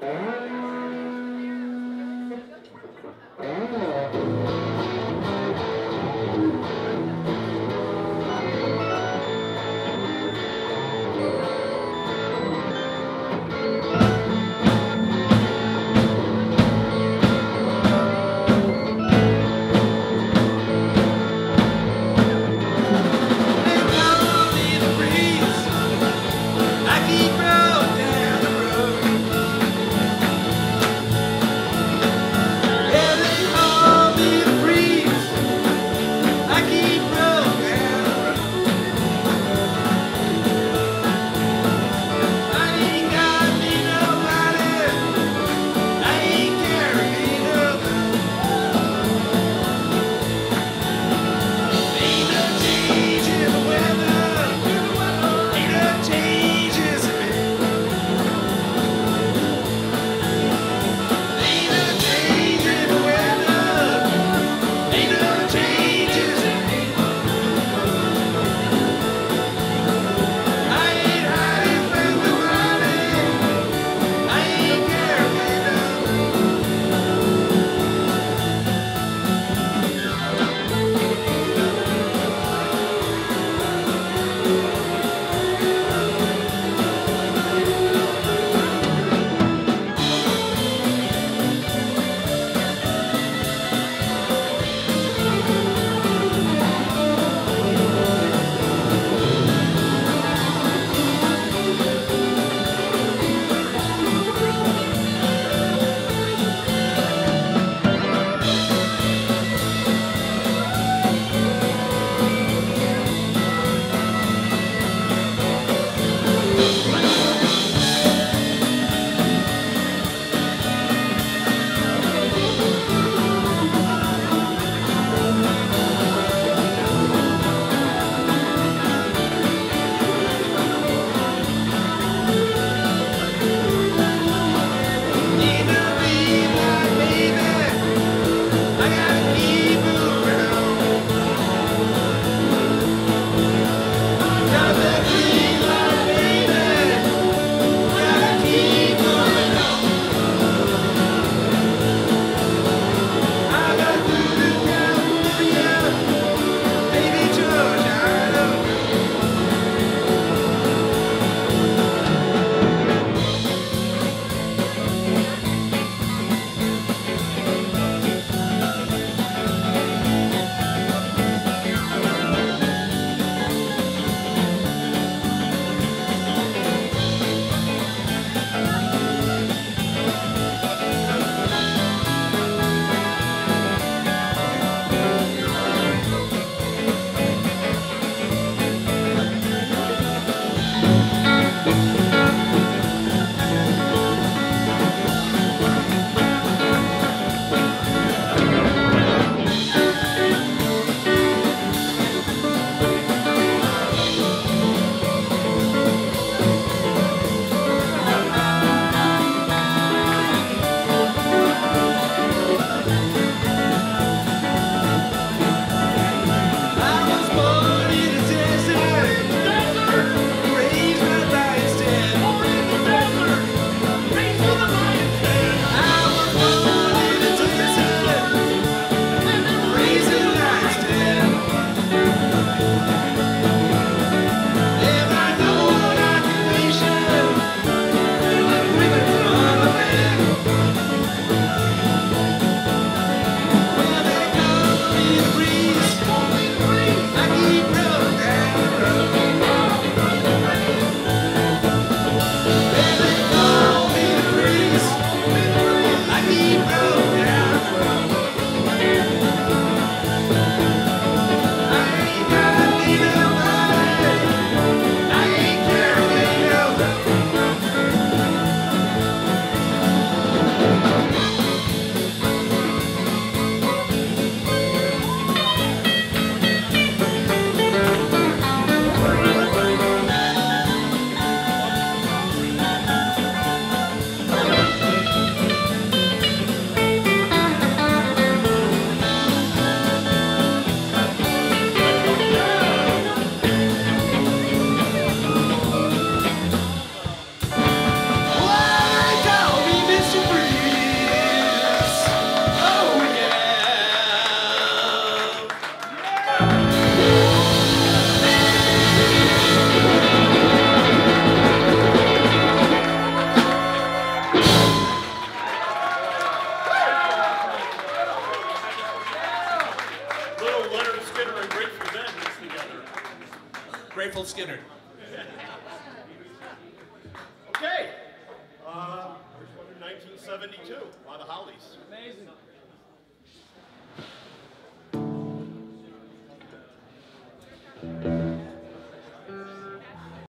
Thank Grateful Skinner. Okay. Uh, here's one in 1972 by the Hollies. Amazing.